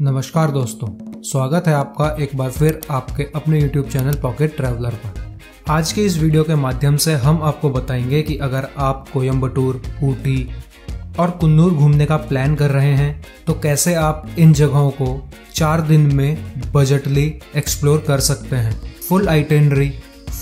नमस्कार दोस्तों, स्वागत है आपका एक बार फिर आपके अपने YouTube चैनल पॉकेट ट्रैवलर पर। आज के इस वीडियो के माध्यम से हम आपको बताएँगे कि अगर आप कोयम्बटूर ऊटी और कुन्नूर घूमने का प्लान कर रहे हैं तो कैसे आप इन जगहों को चार दिन में बजटली एक्सप्लोर कर सकते हैं? फुल आइटेनरी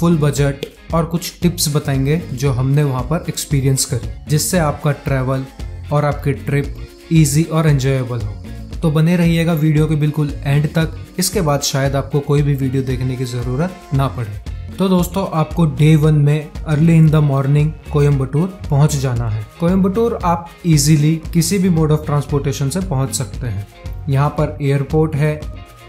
फुल बजट और कुछ टिप्स बताएँगे जो हमने वहाँ पर एक्सपीरियंस करी, जिससे आपका ट्रैवल और आपकी ट्रिप इजी और एंजॉयबल हो। तो बने रहिएगा वीडियो के बिल्कुल एंड तक। इसके बाद शायद आपको कोई भी वीडियो देखने की ज़रूरत ना पड़े। तो दोस्तों, आपको डे वन में early in the morning Coimbatore पहुँच जाना है। कोयम्बटूर आप इजीली किसी भी मोड ऑफ़ ट्रांसपोर्टेशन से पहुँच सकते हैं। यहाँ पर एयरपोर्ट है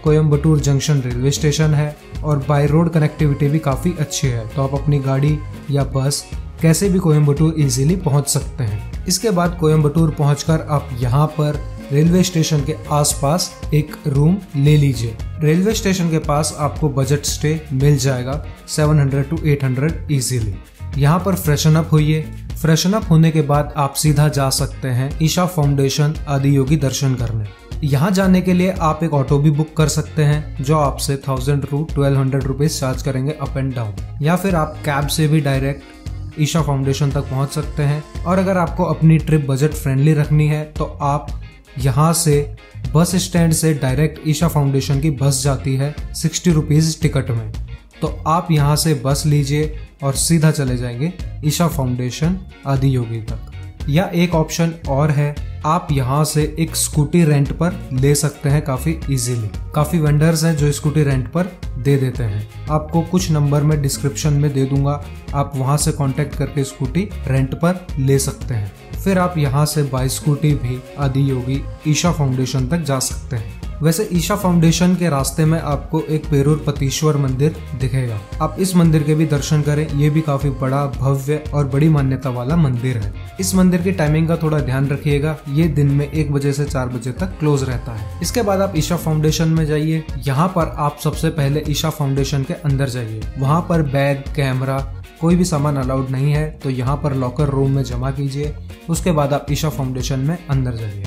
कोयम्बटूर जंक्शन रेलवे स्टेशन है, और बाय रोड कनेक्टिविटी भी काफ़ी अच्छी है। तो आप अपनी गाड़ी या बस कैसे भी कोयम्बटूर इजीली पहुँच सकते हैं। इसके बाद कोयम्बटूर पहुंचकर आप यहाँ पर रेलवे स्टेशन के आसपास एक रूम ले लीजिए। रेलवे स्टेशन के पास आपको बजट स्टे मिल जाएगा 700 टू 800 इजीली यहाँ पर फ्रेशन अप होइए। फ्रेशन अप होने के बाद आप सीधा जा सकते हैं ईशा फाउंडेशन आदि योगी दर्शन करने। यहाँ जाने के लिए आप एक ऑटो भी बुक कर सकते हैं, जो आपसे थाउज़ेंड रू ट्वेल्व हंड्रेड रुपीज़ चार्ज करेंगे अप एंड डाउन या फिर आप कैब से भी डायरेक्ट ईशा फाउंडेशन तक पहुँच सकते हैं। और अगर आपको अपनी ट्रिप बजट फ्रेंडली रखनी है तो आप यहाँ से बस स्टैंड से डायरेक्ट ईशा फाउंडेशन की बस जाती है सिक्सटी रुपीज़ टिकट में। तो आप यहाँ से बस लीजिए और सीधा चले जाएँगे ईशा फाउंडेशन आदि योगी तक। या एक ऑप्शन और है, आप यहाँ से एक स्कूटी रेंट पर ले सकते हैं काफ़ी इजीली काफ़ी वेंडर्स हैं जो स्कूटी रेंट पर दे देते हैं। आपको कुछ नंबर में डिस्क्रिप्शन में दे दूँगा, आप वहाँ से कांटेक्ट करके स्कूटी रेंट पर ले सकते हैं। फिर आप यहाँ से बाई स्कूटी भी आदि योगी ईशा फाउंडेशन तक जा सकते हैं। वैसे ईशा फाउंडेशन के रास्ते में आपको एक पेरूर पतीश्वर मंदिर दिखेगा। आप इस मंदिर के भी दर्शन करें, ये भी काफ़ी बड़ा, भव्य और बड़ी मान्यता वाला मंदिर है। इस मंदिर की टाइमिंग का थोड़ा ध्यान रखिएगा, ये दिन में एक बजे से चार बजे तक क्लोज रहता है। इसके बाद आप ईशा फाउंडेशन में जाइए, यहाँ पर आप सबसे पहले ईशा फाउंडेशन के अंदर जाइए। वहाँ पर बैग, कैमरा, कोई भी सामान अलाउड नहीं है तो यहाँ पर लॉकर रूम में जमा कीजिए। उसके बाद आप ईशा फाउंडेशन में अंदर जाइए।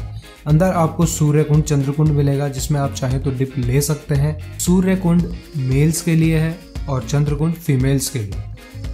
अंदर आपको सूर्य कुंड चंद्र कुंड मिलेगा, जिसमें आप चाहे तो डिप ले सकते हैं। सूर्य कुंड मेल्स के लिए है और चंद्र कुंड फीमेल्स के लिए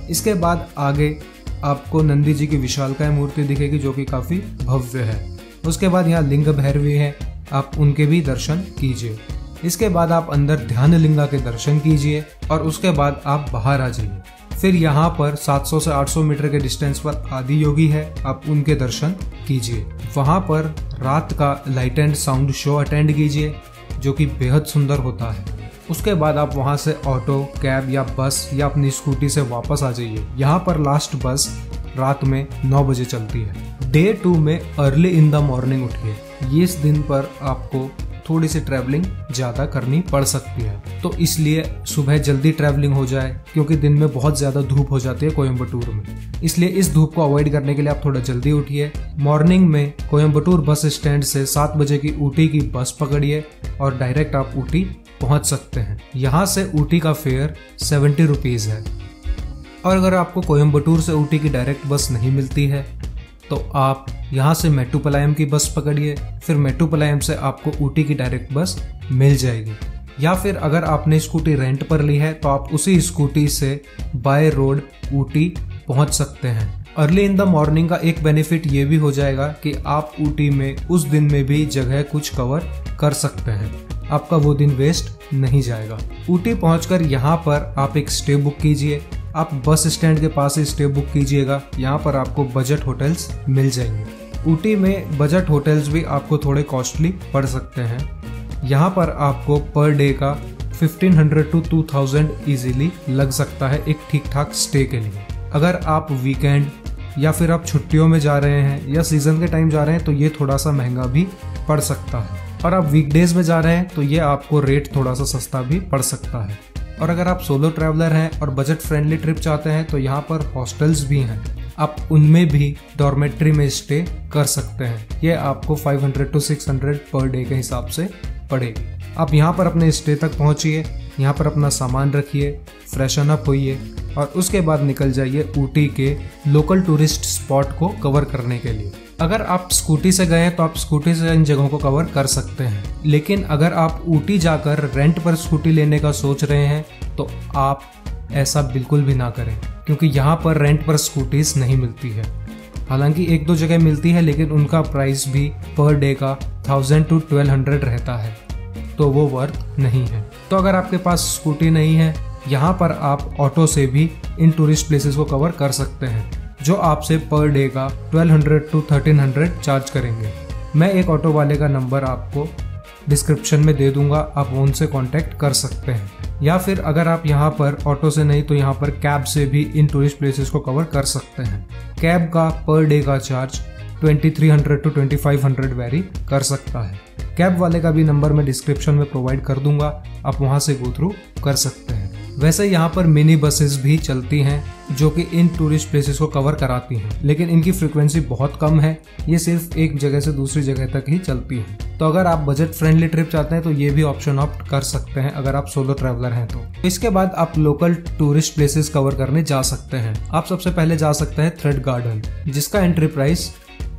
इसके बाद आगे आपको नंदी जी की विशालकाय मूर्ति दिखेगी, जो कि काफ़ी भव्य है। उसके बाद यहाँ लिंग भैरवी है, आप उनके भी दर्शन कीजिए। इसके बाद आप अंदर ध्यान लिंगा के दर्शन कीजिए और उसके बाद आप बाहर आ जाइए फिर यहाँ पर 700 से 800 मीटर के डिस्टेंस पर आदि योगी है, आप उनके दर्शन कीजिए। वहाँ पर रात का light and sound show attend कीजिए, जो कि बेहद सुंदर होता है। उसके बाद आप वहाँ से ऑटो कैब या बस या अपनी स्कूटी से वापस आ जाइए। यहाँ पर लास्ट बस रात में 9 बजे चलती है। डे टू में अर्ली इन द मॉर्निंग उठिए। इस दिन पर आपको थोड़ी सी ट्रैवलिंग ज़्यादा करनी पड़ सकती है। तो इसलिए सुबह जल्दी ट्रैवलिंग हो जाए, क्योंकि दिन में बहुत ज़्यादा धूप हो जाती है कोयम्बटूर में। इसलिए इस धूप को अवॉइड करने के लिए आप थोड़ा जल्दी उठिए। मॉर्निंग में कोयम्बटूर बस स्टैंड से सात बजे की ऊटी की बस पकड़िए और डायरेक्ट आप ऊटी पहुँच सकते हैं। यहाँ से ऊटी का फेयर सेवेंटी रुपीज़ है। और अगर आपको कोयम्बटूर से ऊटी की डायरेक्ट बस नहीं मिलती है तो आप यहाँ से मेट्रोपलायम की बस पकड़िए, फिर मेट्रोपलायम से आपको ऊटी की डायरेक्ट बस मिल जाएगी। या फिर अगर आपने स्कूटी रेंट पर ली है तो आप उसी स्कूटी से बाय रोड ऊटी पहुँच सकते हैं। अर्ली इन द मॉर्निंग का एक बेनिफिट ये भी हो जाएगा कि आप ऊटी में उस दिन में भी जगह कुछ कवर कर सकते हैं। आपका वो दिन वेस्ट नहीं जाएगा। ऊटी पहुंचकर यहाँ पर आप एक स्टे बुक कीजिए आप बस स्टैंड के पास ही स्टे बुक कीजिएगा। यहाँ पर आपको बजट होटल्स मिल जाएँगे। ऊटी में बजट होटल्स भी आपको थोड़े कॉस्टली पड़ सकते हैं। यहाँ पर आपको पर डे का 1500 टू 2000 इजीली लग सकता है एक ठीक ठाक स्टे के लिए। अगर आप वीकेंड या फिर आप छुट्टियों में जा रहे हैं या सीज़न के टाइम जा रहे हैं तो ये थोड़ा सा महँगा भी पड़ सकता है। और आप वीकडेज में जा रहे हैं तो ये आपको रेट थोड़ा सा सस्ता भी पड़ सकता है। और अगर आप सोलो ट्रैवलर हैं और बजट फ्रेंडली ट्रिप चाहते हैं तो यहाँ पर हॉस्टल्स भी हैं। आप उनमें भी डॉर्मेट्री में स्टे कर सकते हैं। ये आपको 500 टू 600 पर डे के हिसाब से पड़ेगी। आप यहाँ पर अपने स्टे तक पहुँचिए, यहाँ पर अपना सामान रखिए फ्रेशन अप होइए और उसके बाद निकल जाइए ऊटी के लोकल टूरिस्ट स्पॉट को कवर करने के लिए। अगर आप स्कूटी से गए तो आप स्कूटी से इन जगहों को कवर कर सकते हैं। लेकिन अगर आप ऊटी जाकर रेंट पर स्कूटी लेने का सोच रहे हैं तो आप ऐसा बिल्कुल भी ना करें, क्योंकि यहाँ पर रेंट पर स्कूटीज नहीं मिलती है। हालाँकि एक दो जगह मिलती है, लेकिन उनका प्राइस भी पर डे का थाउज़ेंड टू ट्वेल्व हंड्रेड रहता है तो वो वर्थ नहीं है। तो अगर आपके पास स्कूटी नहीं है, यहाँ पर आप ऑटो से भी इन टूरिस्ट प्लेसेस को कवर कर सकते हैं। जो आपसे पर डे का 1200 टू 1300 चार्ज करेंगे। मैं एक ऑटो वाले का नंबर आपको डिस्क्रिप्शन में दे दूँगा, आप उनसे कांटेक्ट कर सकते हैं। या फिर अगर आप यहाँ पर ऑटो से नहीं तो यहाँ पर कैब से भी इन टूरिस्ट प्लेसेस को कवर कर सकते हैं। कैब का पर डे का चार्ज 2300 टू 2500 वेरी कर सकता है। कैब वाले का भी नंबर मैं डिस्क्रिप्शन में प्रोवाइड कर दूँगा, आप वहाँ से गो थ्रू कर सकते वैसे यहाँ पर मिनी बसेस भी चलती हैं, जो कि इन टूरिस्ट प्लेसेस को कवर कराती हैं। लेकिन इनकी फ्रिक्वेंसी बहुत कम है, ये सिर्फ़ एक जगह से दूसरी जगह तक ही चलती हैं। तो अगर आप बजट फ्रेंडली ट्रिप चाहते हैं तो ये भी ऑप्शन ऑप्ट कर सकते हैं, अगर आप सोलो ट्रैवलर हैं तो। इसके बाद आप लोकल टूरिस्ट प्लेसेस कवर करने जा सकते हैं। आप सबसे पहले जा सकते हैं थ्रेड गार्डन जिसका एंट्री प्राइस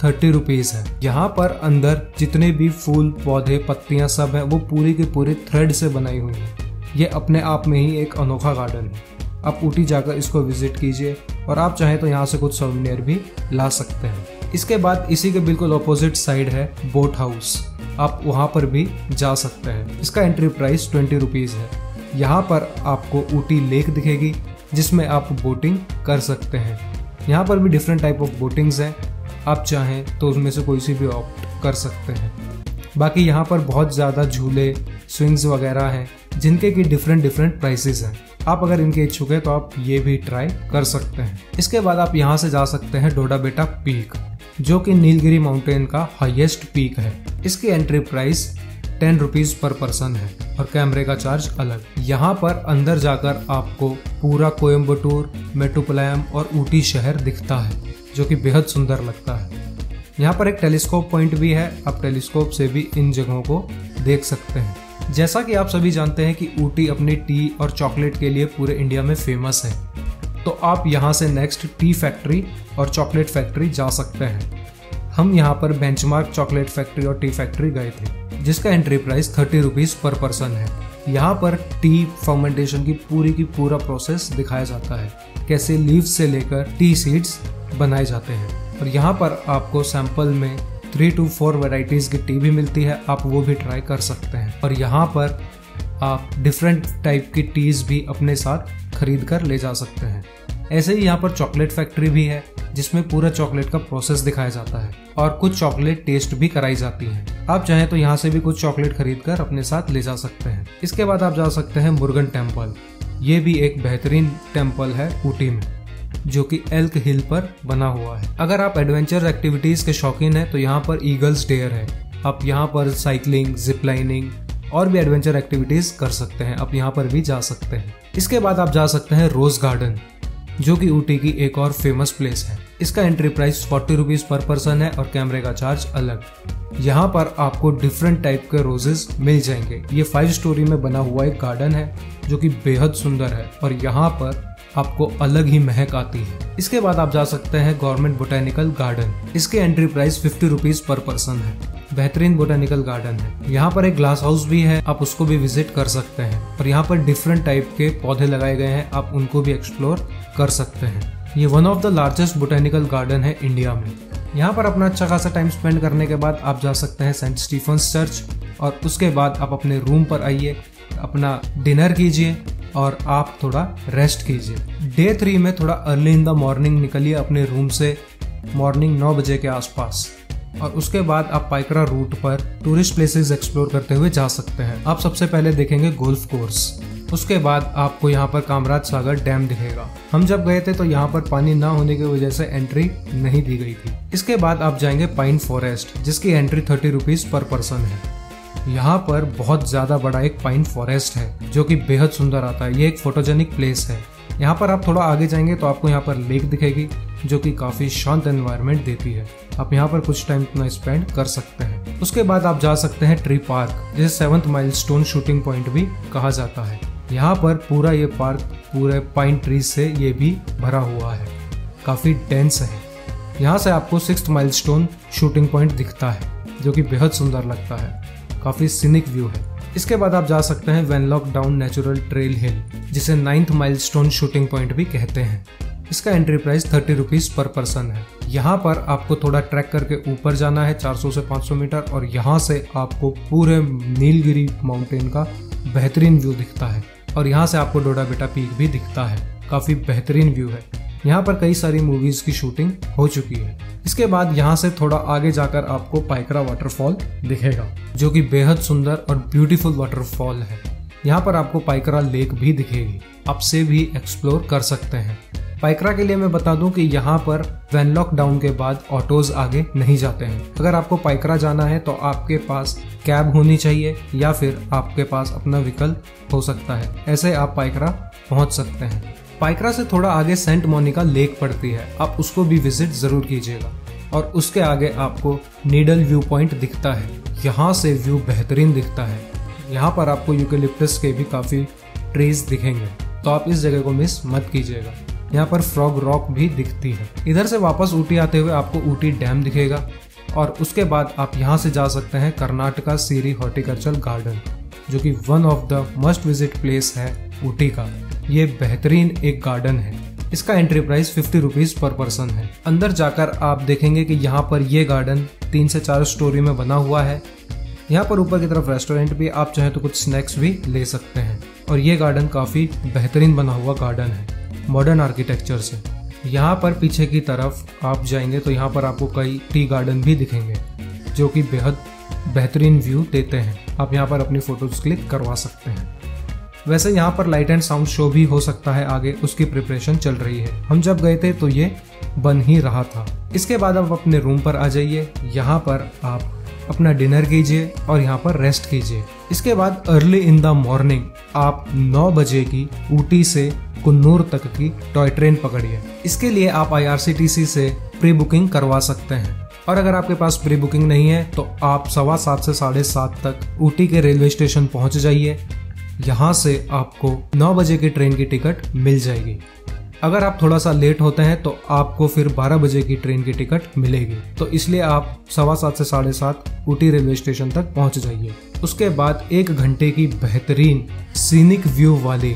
थर्टी रुपीज़ है। यहाँ पर अंदर जितने भी फूल, पौधे, पत्तियाँ सब है, वो पूरी की पूरी थ्रेड से बनाई हुई है। ये अपने आप में ही एक अनोखा गार्डन है। आप ऊटी जाकर इसको विज़िट कीजिए और आप चाहें तो यहाँ से कुछ सोविनियर भी ला सकते हैं। इसके बाद इसी के बिल्कुल अपोजिट साइड है बोट हाउस आप वहाँ पर भी जा सकते हैं। इसका एंट्री प्राइस ट्वेंटी रुपीज़ है। यहाँ पर आपको ऊटी लेक दिखेगी, जिसमें आप बोटिंग कर सकते हैं। यहाँ पर भी डिफरेंट टाइप ऑफ़ बोटिंग्स हैं। आप चाहें तो उसमें से कोई सी भी ऑप्ट कर सकते हैं। बाकी यहाँ पर बहुत ज़्यादा झूले स्विंग्स वगैरह हैं। जिनके की डिफरेंट डिफरेंट प्राइसेस हैं। आप अगर इनके इच्छुक है तो आप ये भी ट्राई कर सकते हैं। इसके बाद आप यहाँ से जा सकते हैं डोडा बेटा पीक जो कि नीलगिरी माउंटेन का हाईएस्ट पीक है। इसकी entry price ten rupees per person है और कैमरे का चार्ज अलग। यहाँ पर अंदर जाकर आपको पूरा कोयम्बटूर मेटुपलायम और ऊटी शहर दिखता है, जो कि बेहद सुंदर लगता है। यहाँ पर एक टेलीस्कोप पॉइंट भी है। आप टेलीस्कोप से भी इन जगहों को देख सकते हैं। जैसा कि आप सभी जानते हैं कि ऊटी अपनी टी और चॉकलेट के लिए पूरे इंडिया में फ़ेमस है। तो आप यहाँ से नेक्स्ट टी फैक्ट्री और चॉकलेट फैक्ट्री जा सकते हैं। हम यहाँ पर बेंचमार्क चॉकलेट फैक्ट्री और टी फैक्ट्री गए थे, जिसका entry price thirty rupees per person है। यहाँ पर टी फर्मेंटेशन की पूरी की पूरा प्रोसेस दिखाया जाता है, कैसे लीव से लेकर टी सीड्स बनाए जाते हैं। और यहाँ पर आपको सैंपल में थ्री टू फोर वेराइटीज की टी भी मिलती है, आप वो भी ट्राई कर सकते हैं। और यहाँ पर आप डिफरेंट टाइप की टीज भी अपने साथ खरीद कर ले जा सकते हैं। ऐसे ही यहाँ पर चॉकलेट फैक्ट्री भी है, जिसमें पूरा चॉकलेट का प्रोसेस दिखाया जाता है और कुछ चॉकलेट टेस्ट भी कराई जाती है। आप चाहें तो यहाँ से भी कुछ चॉकलेट खरीद कर अपने साथ ले जा सकते हैं। इसके बाद आप जा सकते हैं मुर्गन टेंपल ये भी एक बेहतरीन टेंपल है ऊटी में। जो कि एल्क हिल पर बना हुआ है। अगर आप एडवेंचर एक्टिविटीज़ के शौकीन हैं तो यहाँ पर ईगल्स डेयर है। आप यहाँ पर साइकिलिंग जिपलाइनिंग और भी एडवेंचर एक्टिविटीज़ कर सकते हैं। आप यहाँ पर भी जा सकते हैं। इसके बाद आप जा सकते हैं रोज गार्डन जो कि ऊटी की एक और फ़ेमस प्लेस है। इसका entry price forty rupees per person है और कैमरे का चार्ज अलग। यहाँ पर आपको डिफरेंट टाइप के रोजेस मिल जाएँगे। ये फाइव स्टोरी में बना हुआ एक गार्डन है, जो कि बेहद सुंदर है और यहाँ पर आपको अलग ही महक आती है। इसके बाद आप जा सकते हैं गवर्नमेंट बोटेनिकल गार्डन। इसके entry price fifty rupees per person है। बेहतरीन बोटेनिकल गार्डन है। यहाँ पर एक ग्लास हाउस भी है, आप उसको भी विज़िट कर सकते हैं। और यहाँ पर डिफरेंट टाइप के पौधे लगाए गए हैं, आप उनको भी एक्सप्लोर कर सकते हैं। ये one of the largest botanical garden है इंडिया में। यहाँ पर अपना अच्छा खासा टाइम स्पेंड करने के बाद आप जा सकते हैं सेंट स्टीफन्स चर्च और उसके बाद आप अपने रूम पर आइए, अपना डिनर कीजिए। और आप थोड़ा रेस्ट कीजिए। डे थ्री में थोड़ा अर्ली इन द मॉर्निंग निकलिए अपने रूम से मॉर्निंग नौ बजे के आसपास। और उसके बाद आप पाइकरा रूट पर टूरिस्ट प्लेसेस एक्सप्लोर करते हुए जा सकते हैं। आप सबसे पहले देखेंगे गोल्फ कोर्स उसके बाद आपको यहाँ पर कामराज सागर डैम दिखेगा। हम जब गए थे तो यहाँ पर पानी ना होने की वजह से एंट्री नहीं दी गई थी। इसके बाद आप जाएँगे पाइन फॉरेस्ट जिसकी entry thirty rupees per person है। यहाँ पर बहुत ज़्यादा बड़ा एक पाइन फॉरेस्ट है, जो कि बेहद सुंदर आता है। ये एक फोटोजेनिक प्लेस है। यहाँ पर आप थोड़ा आगे जाएँगे तो आपको यहाँ पर लेक दिखेगी, जो कि काफ़ी शांत एनवायरनमेंट देती है। आप यहाँ पर कुछ टाइम अपना स्पेंड कर सकते हैं। उसके बाद आप जा सकते हैं ट्री पार्क जिसे seventh milestone shooting point भी कहा जाता है। यहाँ पर पूरा ये पार्क पूरे पाइन ट्रीज से ये भी भरा हुआ है। काफ़ी डेंस है। यहाँ से आपको सिक्स माइलस्टोन शूटिंग पॉइंट दिखता है, जो कि बेहद सुंदर लगता है। काफ़ी सिनिक व्यू है। इसके बाद आप जा सकते हैं Wenlock Down natural trail hill जिसे नाइन्थ माइलस्टोन शूटिंग पॉइंट भी कहते हैं। इसका entry price thirty rupees per person है। यहाँ पर आपको थोड़ा ट्रैक करके ऊपर जाना है 400 से 500 मीटर और यहाँ से आपको पूरे नीलगिरी माउंटेन का बेहतरीन व्यू दिखता है। और यहाँ से आपको डोडा बेटा पीक भी दिखता है। काफ़ी बेहतरीन व्यू है। यहाँ पर कई सारी मूवीज़ की शूटिंग हो चुकी है। इसके बाद यहाँ से थोड़ा आगे जाकर आपको पाइकरा वाटरफॉल दिखेगा, जो कि बेहद सुंदर और ब्यूटीफुल वाटरफॉल है। यहाँ पर आपको पाइकरा लेक भी दिखेगी। आप से भी एक्सप्लोर कर सकते हैं। पाइकरा के लिए मैं बता दूँ कि यहाँ पर वैनलॉक लॉकडाउन के बाद ऑटोज आगे नहीं जाते हैं। अगर आपको पाइकरा जाना है तो आपके पास कैब होनी चाहिए, या फिर आपके पास अपना विकल्प हो सकता है। ऐसे आप पाइकरा पहुँच सकते हैं। पाइकरा से थोड़ा आगे सेंट मोनिका लेक पड़ती है। आप उसको भी विज़िट ज़रूर कीजिएगा। और उसके आगे आपको नीडल व्यू पॉइंट दिखता है। यहाँ से व्यू बेहतरीन दिखता है। यहाँ पर आपको यूकेलिप्टस के भी काफ़ी ट्रीज दिखेंगे। तो आप इस जगह को मिस मत कीजिएगा। यहाँ पर फ्रॉग रॉक भी दिखती है। इधर से वापस ऊटी आते हुए आपको ऊटी डैम दिखेगा। और उसके बाद आप यहाँ से जा सकते हैं कर्नाटका सीरी हॉर्टिकल्चर गार्डन, जो कि one of the must visit place है ऊटी का। ये बेहतरीन एक गार्डन है। इसका entry price fifty rupees per person है। अंदर जाकर आप देखेंगे कि यहाँ पर ये गार्डन तीन से चार स्टोरी में बना हुआ है। यहाँ पर ऊपर की तरफ़ रेस्टोरेंट भी आप चाहें तो कुछ स्नैक्स भी ले सकते हैं। और ये गार्डन काफ़ी बेहतरीन बना हुआ गार्डन है मॉडर्न आर्किटेक्चर से। यहाँ पर पीछे की तरफ़ आप जाएँगे तो यहाँ पर आपको कई टी गार्डन भी दिखेंगे, जो कि बेहद बेहतरीन व्यू देते हैं। आप यहाँ पर अपनी फ़ोटोज़ क्लिक करवा सकते हैं। वैसे यहाँ पर लाइट एंड साउंड शो भी हो सकता है आगे, उसकी प्रिपरेशन चल रही है। हम जब गए थे तो ये बन ही रहा था। इसके बाद आप अपने रूम पर आ जाइए, यहाँ पर आप अपना डिनर कीजिए और यहाँ पर रेस्ट कीजिए। इसके बाद अर्ली इन द मॉर्निंग आप 9 बजे की ऊटी से कुन्नूर तक की टॉय ट्रेन पकड़िए। इसके लिए आप आईआरसीटीसी से प्री बुकिंग करवा सकते हैं। और अगर आपके पास प्री बुकिंग नहीं है तो आप सवा सात से साढ़े सात तक ऊटी के रेलवे स्टेशन पहुँच जाइए। यहाँ से आपको 9 बजे की ट्रेन की टिकट मिल जाएगी। अगर आप थोड़ा सा लेट होते हैं तो आपको फिर 12 बजे की ट्रेन की टिकट मिलेगी। तो इसलिए आप सवा सात से साढ़े सात ऊटी रेलवे स्टेशन तक पहुँच जाइए। उसके बाद एक घंटे की बेहतरीन सीनिक व्यू वाली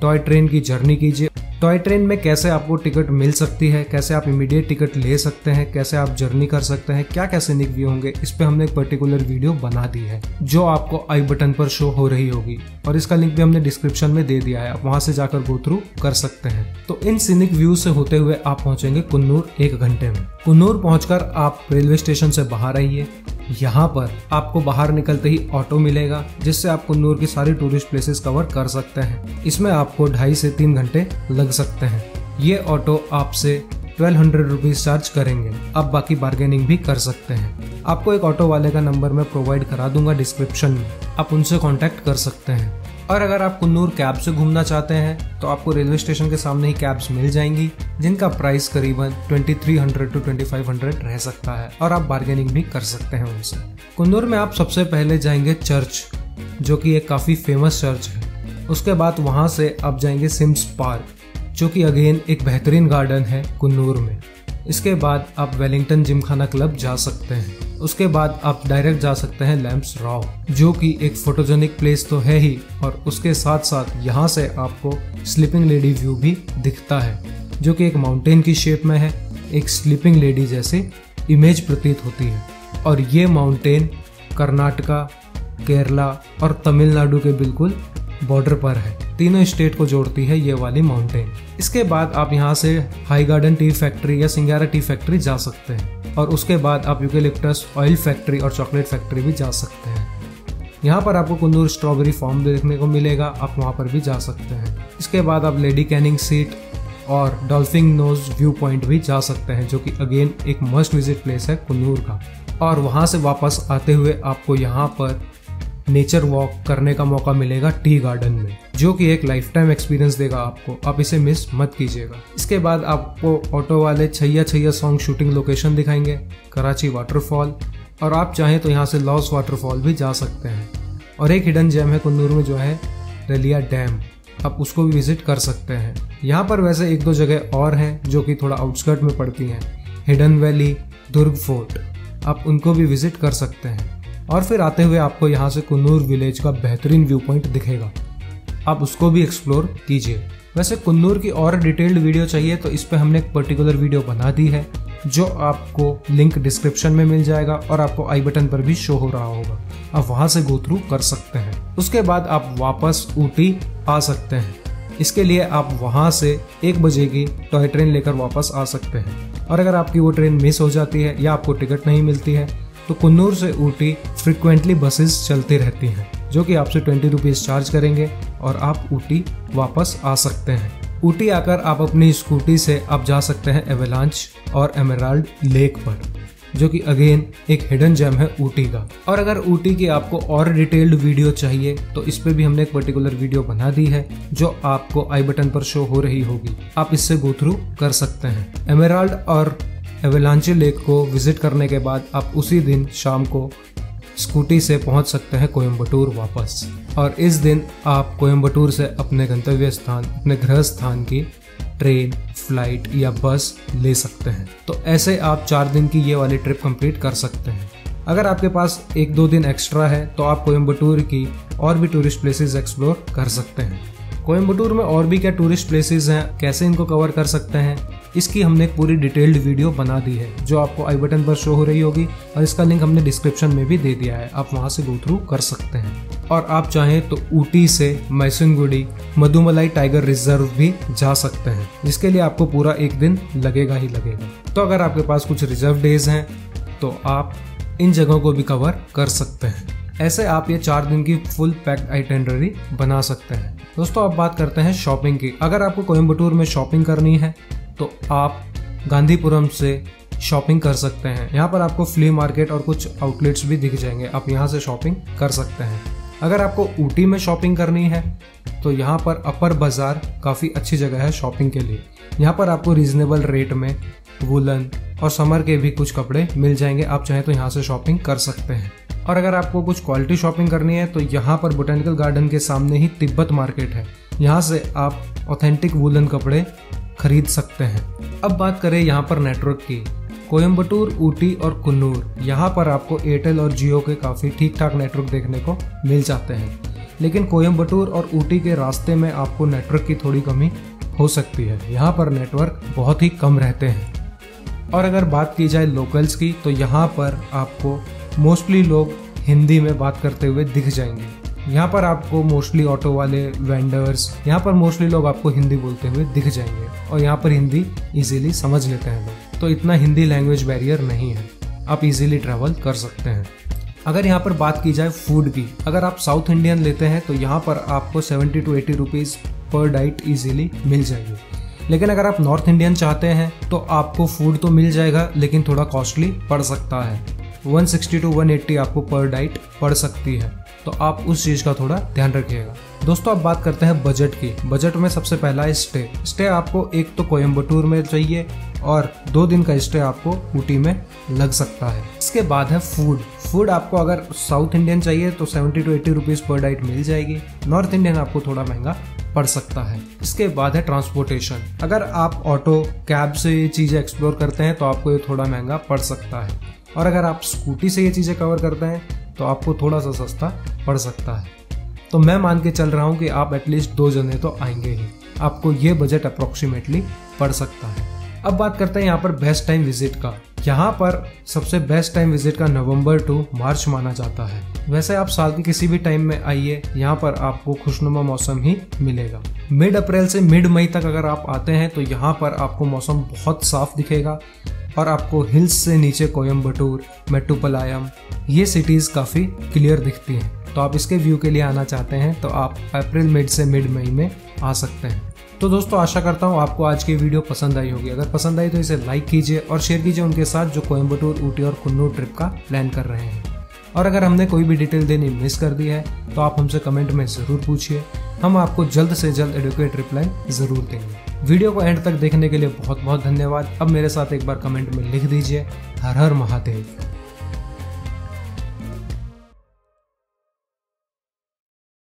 टॉय ट्रेन की जर्नी कीजिए। टॉय ट्रेन में कैसे आपको टिकट मिल सकती है? कैसे आप इमीडिएट टिकट ले सकते हैं? कैसे आप जर्नी कर सकते हैं? क्या क्या सैनिक व्यू होंगे? इस पे हमने एक पर्टिकुलर वीडियो बना दी है, जो आपको आई बटन पर शो हो रही होगी। और इसका लिंक भी हमने डिस्क्रिप्शन में दे दिया है। आप वहाँ से जाकर गो थ्रू कर सकते हैं। तो इन सीनिक व्यू से होते हुए आप पहुँचेंगे कुन्नूर एक घंटे में। कुन्नूर पहुंचकर आप रेलवे स्टेशन से बाहर आइए। यहाँ पर आपको बाहर निकलते ही ऑटो मिलेगा, जिससे आप कन्नूर की सारी टूरिस्ट प्लेसेस कवर कर सकते हैं। इसमें आपको ढाई से तीन घंटे लग सकते हैं। ये ऑटो आपसे ट्वेल्व हंड्रेड रुपीज़ चार्ज करेंगे। आप बाकी बार्गेनिंग भी कर सकते हैं। आपको एक ऑटो वाले का नंबर मैं प्रोवाइड करा दूँगा डिस्क्रिप्शन में। आप उनसे कॉन्टेक्ट कर सकते हैं। और अगर आप कुन्नूर कैब से घूमना चाहते हैं तो आपको रेलवे स्टेशन के सामने ही कैब्स मिल जाएँगी, जिनका प्राइस करीबन 2300 टू 2500 रह सकता है, और आप बार्गेनिंग भी कर सकते हैं उनसे। कुन्नूर में आप सबसे पहले जाएँगे चर्च, जो कि एक काफ़ी फ़ेमस चर्च है। उसके बाद वहाँ से आप जाएँगे सिम्स पार्क, जो कि अगेन एक बेहतरीन गार्डन है कुन्नूर में। इसके बाद आप वेलिंगटन जिमखाना क्लब जा सकते हैं। उसके बाद आप डायरेक्ट जा सकते हैं लैम्प्स राव जो कि एक फोटोजेनिक प्लेस तो है ही, और उसके साथ साथ यहाँ से आपको स्लीपिंग लेडी व्यू भी दिखता है, जो कि एक माउंटेन की शेप में है, एक स्लीपिंग लेडी जैसे इमेज प्रतीत होती है। और ये माउंटेन कर्नाटका, केरला और तमिलनाडु के बिल्कुल बॉर्डर पर है। तीनों स्टेट को जोड़ती है ये वाली माउंटेन इसके बाद आप यहाँ से हाई गार्डन टी फैक्ट्री या सिंगारा टी फैक्ट्री जा सकते हैं। और उसके बाद आप यूकेलिप्टस ऑयल फैक्ट्री और चॉकलेट फैक्ट्री भी जा सकते हैं। यहाँ पर आपको कुंदूर स्ट्रॉबेरी फॉर्म देखने को मिलेगा, आप वहाँ पर भी जा सकते हैं। इसके बाद आप लेडी कैनिंग सीट और डॉल्फिन नोज़ व्यू पॉइंट भी जा सकते हैं, जो कि अगेन एक मस्ट विज़िट प्लेस है कुन्नूर का। और वहाँ से वापस आते हुए आपको यहाँ पर नेचर वॉक करने का मौका मिलेगा टी गार्डन में, जो कि एक लाइफ टाइम एक्सपीरियंस देगा आपको। आप इसे मिस मत कीजिएगा। इसके बाद आपको ऑटो वाले Chaiyya Chaiyya song shooting location दिखाएँगे, कराची वाटरफॉल और आप चाहें तो यहाँ से लॉस वाटरफॉल भी जा सकते हैं। और एक हिडन जैम है कुन्नूर में जो है, रलिया डैम, आप उसको भी विज़िट कर सकते हैं। यहाँ पर वैसे एक दो जगह और हैं, जो कि थोड़ा आउटस्कर्ट में पड़ती हैं। हिडन वैली दुर्ग फोर्ट आप उनको भी विज़िट कर सकते हैं। और फिर आते हुए आपको यहाँ से कुन्नूर विलेज का बेहतरीन व्यू पॉइंट दिखेगा। आप उसको भी एक्सप्लोर कीजिए। वैसे कुन्नूर की और डिटेल्ड वीडियो चाहिए तो इस पर हमने एक पर्टिकुलर वीडियो बना दी है, जो आपको लिंक डिस्क्रिप्शन में मिल जाएगा और आपको आई बटन पर भी शो हो रहा होगा। आप वहाँ से गो थ्रू कर सकते हैं। उसके बाद आप वापस ऊटी आ सकते हैं। इसके लिए आप वहाँ से एक बजे की टॉय ट्रेन लेकर वापस आ सकते हैं। और अगर आपकी वो ट्रेन मिस हो जाती है या आपको टिकट नहीं मिलती है तो कुन्नूर से ऊटी फ्रिक्वेंटली बसेस चलती रहती हैं, जो कि आपसे ट्वेंटी रुपीज़ चार्ज करेंगे और आप ऊटी वापस आ सकते हैं। ऊटी आकर आप अपनी स्कूटी से आप जा सकते हैं एवेलांच और एमराल्ड लेक पर, जो कि अगेन एक हिडन जेम है ऊटी का। और अगर ऊटी की आपको और डिटेल्ड वीडियो चाहिए तो इस पे भी हमने एक पर्टिकुलर वीडियो बना दी है, जो आपको आई बटन पर शो हो रही होगी। आप इससे गो थ्रू कर सकते हैं। एमेराल्ड और एवेलांची लेक को विज़िट करने के बाद आप उसी दिन शाम को स्कूटी से पहुँच सकते हैं कोयम्बटूर वापस। और इस दिन आप कोयम्बटूर से अपने गंतव्य स्थान, अपने गृह स्थान की ट्रेन, फ़्लाइट या बस ले सकते हैं। तो ऐसे आप चार दिन की ये वाली ट्रिप कंप्लीट कर सकते हैं। अगर आपके पास एक दो दिन एक्स्ट्रा है तो आप कोयम्बटूर की और भी टूरिस्ट प्लेसेस एक्सप्लोर कर सकते हैं। कोयम्बटूर में और भी क्या टूरिस्ट प्लेसेस हैं? कैसे इनको कवर कर सकते हैं? इसकी हमने पूरी डिटेल्ड वीडियो बना दी है, जो आपको आई बटन पर शो हो रही होगी और इसका लिंक हमने डिस्क्रिप्शन में भी दे दिया है, आप वहाँ से गो थ्रू कर सकते हैं। और आप चाहें तो ऊटी से मैसनगुड़ी, मधुमलाई टाइगर रिज़र्व भी जा सकते हैं, जिसके लिए आपको पूरा एक दिन लगेगा ही लगेगा। तो अगर आपके पास कुछ रिज़र्व डेज़ हैं तो आप इन जगहों को भी कवर कर सकते हैं। ऐसे आप ये चार दिन की फुल पैक्ड आइटेंडरी बना सकते हैं। दोस्तों, अब बात करते हैं शॉपिंग की। अगर आपको कोयम्बटूर में शॉपिंग करनी है तो आप गांधीपुरम से शॉपिंग कर सकते हैं। यहाँ पर आपको फ्ली मार्केट और कुछ आउटलेट्स भी दिख जाएँगे। आप यहाँ से शॉपिंग कर सकते हैं। अगर आपको ऊटी में शॉपिंग करनी है तो यहाँ पर अपर बाज़ार काफ़ी अच्छी जगह है शॉपिंग के लिए। यहाँ पर आपको रीजनेबल रेट में वुलन और समर के भी कुछ कपड़े मिल जाएँगे। आप चाहें तो यहाँ से शॉपिंग कर सकते हैं। और अगर आपको कुछ क्वालिटी शॉपिंग करनी है तो यहाँ पर बोटेनिकल गार्डन के सामने ही तिब्बत मार्केट है। यहाँ से आप ऑथेंटिक वुलन कपड़े खरीद सकते हैं। अब बात करें यहाँ पर नेटवर्क की। कोयम्बटूर ऊटी और कुन्नूर, यहाँ पर आपको एयरटेल और जियो के काफ़ी ठीक ठाक नेटवर्क देखने को मिल जाते हैं। लेकिन कोयम्बटूर और ऊटी के रास्ते में आपको नेटवर्क की थोड़ी कमी हो सकती है। यहाँ पर नेटवर्क बहुत ही कम रहते हैं। और अगर बात की जाए लोकल्स की तो यहाँ पर आपको मोस्टली लोग हिंदी में बात करते हुए दिख जाएँगे। यहाँ पर आपको मोस्टली ऑटो वाले वेंडर्स यहाँ पर मोस्टली लोग आपको हिंदी बोलते हुए दिख जाएँगे और यहाँ पर हिंदी इजीली समझ लेते हैं लोग। तो इतना हिंदी लैंग्वेज बैरियर नहीं है। आप इजीली ट्रैवल कर सकते हैं। अगर यहाँ पर बात की जाए फ़ूड की, अगर आप साउथ इंडियन लेते हैं तो यहाँ पर आपको 70 to 80 rupees per diet easily मिल जाएगी। लेकिन अगर आप नॉर्थ इंडियन चाहते हैं तो आपको फ़ूड तो मिल जाएगा, लेकिन थोड़ा कॉस्टली पड़ सकता है। 160 टू 180 आपको पर डाइट पड़ सकती है। तो आप उस चीज़ का थोड़ा ध्यान रखिएगा। दोस्तों, अब बात करते हैं बजट की। बजट में सबसे पहला है स्टे। स्टे आपको एक तो कोयम्बटूर में चाहिए और दो दिन का स्टे आपको ऊटी में लग सकता है। इसके बाद है फ़ूड। फ़ूड आपको अगर साउथ इंडियन चाहिए तो seventy to eighty rupees per diet मिल जाएगी। नॉर्थ इंडियन आपको थोड़ा महँगा पड़ सकता है। इसके बाद है ट्रांसपोर्टेशन। अगर आप ऑटो, कैब से ये चीज़ें एक्सप्लोर करते हैं तो आपको ये थोड़ा महँगा पड़ सकता है। और अगर आप स्कूटी से ये चीज़ें कवर करते हैं तो आपको थोड़ा सा सस्ता पड़ सकता है। तो मैं मान के चल रहा हूँ कि आप एटलीस्ट दो जने तो आएँगे ही। आपको ये बजट अप्रोक्सीमेटली पड़ सकता है। अब बात करते हैं यहाँ पर बेस्ट टाइम विज़िट का। यहाँ पर सबसे बेस्ट टाइम विज़िट का नवंबर टू मार्च माना जाता है। वैसे आप साल के किसी भी टाइम में आइए, यहाँ पर आपको खुशनुमा मौसम ही मिलेगा। मिड अप्रैल से मिड मई तक अगर आप आते हैं तो यहाँ पर आपको मौसम बहुत साफ़ दिखेगा और आपको हिल्स से नीचे कोयम्बटूर मेट्टूपलायम ये सिटीज़ काफ़ी क्लियर दिखती हैं। तो आप इसके व्यू के लिए आना चाहते हैं तो आप अप्रैल मिड से मिड मई में आ सकते हैं। तो दोस्तों, आशा करता हूँ आपको आज की वीडियो पसंद आई होगी। अगर पसंद आई तो इसे लाइक कीजिए और शेयर कीजिए उनके साथ जो कोयम्बटूर ऊटी और कुन्नूर ट्रिप का प्लान कर रहे हैं। और अगर हमने कोई भी डिटेल देनी मिस कर दी है तो आप हमसे कमेंट में ज़रूर पूछिए। हम आपको जल्द से जल्द एडुकेट रिप्लाई ज़रूर देंगे। वीडियो को एंड तक देखने के लिए बहुत बहुत धन्यवाद। अब मेरे साथ एक बार कमेंट में लिख दीजिए। हर हर महादेव।